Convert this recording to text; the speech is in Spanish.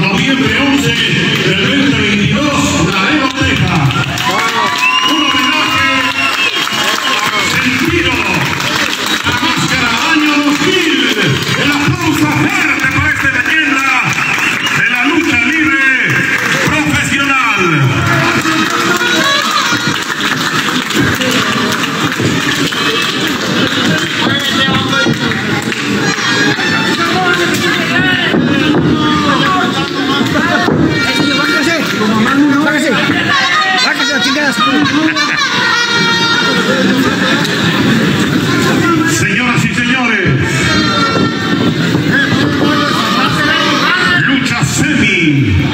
noviembre 11 del 2022, la Demoteca. Un homenaje a los sentido a Máscara Año 2000. Señoras y señores, lucha semi.